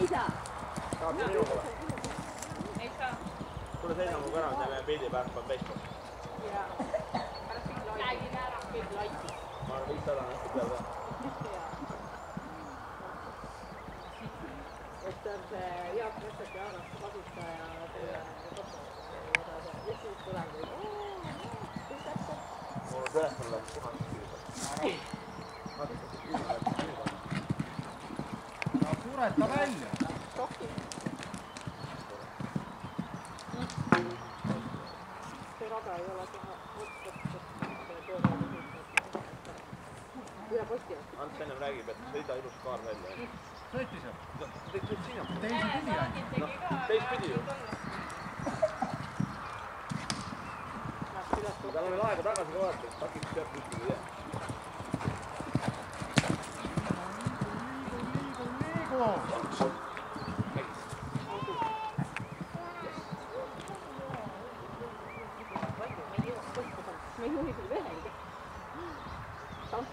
ei saa. saab nii minuga või? ei saa. tule seina mu kõrval, teeme pildi pärast peab Facebooki. jaa. pärast kõik laivi. räägime ära, kõik laivi. ma arvan, viissada on hästi peal ka. et see on see Jaak Vestek ja Annas kasutaja selle kohtade ja siis tuleb kõik. mul on telefon läks puhaseks. vaadake, kuidas sureta välja. see rada ei ole kohe ühe posti jaoks. Ants ennem räägib, et sõida ilus kaar välja. sõitis ju. sõit sinna. teisipidi ainult. noh, teistpidi ju. tal on veel aega tagasi ka vaadata, 没准备一点，当时，